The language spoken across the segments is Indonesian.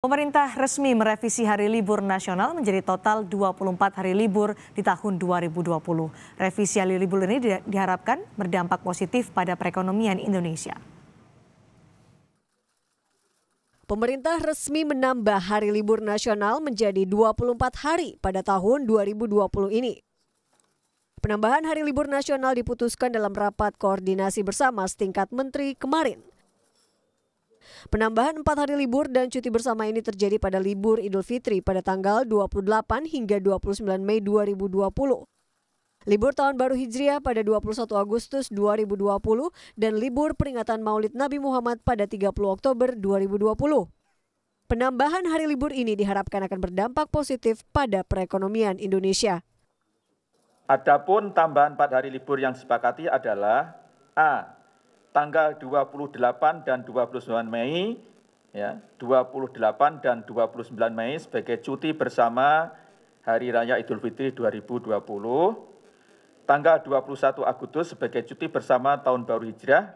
Pemerintah resmi merevisi hari libur nasional menjadi total 24 hari libur di tahun 2020. Revisi hari libur ini diharapkan berdampak positif pada perekonomian Indonesia. Pemerintah resmi menambah hari libur nasional menjadi 24 hari pada tahun 2020 ini. Penambahan hari libur nasional diputuskan dalam rapat koordinasi bersama setingkat menteri kemarin. Penambahan empat hari libur dan cuti bersama ini terjadi pada libur Idul Fitri pada tanggal 28 hingga 29 Mei 2020. Libur Tahun Baru Hijriah pada 21 Agustus 2020 dan libur peringatan Maulid Nabi Muhammad pada 30 Oktober 2020. Penambahan hari libur ini diharapkan akan berdampak positif pada perekonomian Indonesia. Adapun tambahan 4 hari libur yang disepakati adalah A tanggal 28 dan 29 Mei ya 28 dan 29 Mei sebagai cuti bersama Hari Raya Idul Fitri 2020 tanggal 21 Agustus sebagai cuti bersama Tahun Baru Hijrah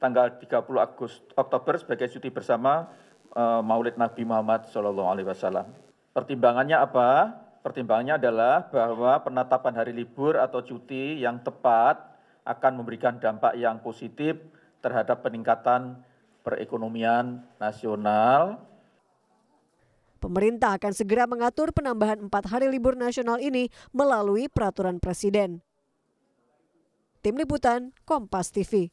tanggal 30 Agustus Oktober sebagai cuti bersama uh, Maulid Nabi Muhammad Shallallahu alaihi wasallam. Pertimbangannya apa? Pertimbangannya adalah bahwa penetapan hari libur atau cuti yang tepat akan memberikan dampak yang positif terhadap peningkatan perekonomian nasional. Pemerintah akan segera mengatur penambahan empat hari libur nasional ini melalui peraturan presiden. Tim Liputan Kompas TV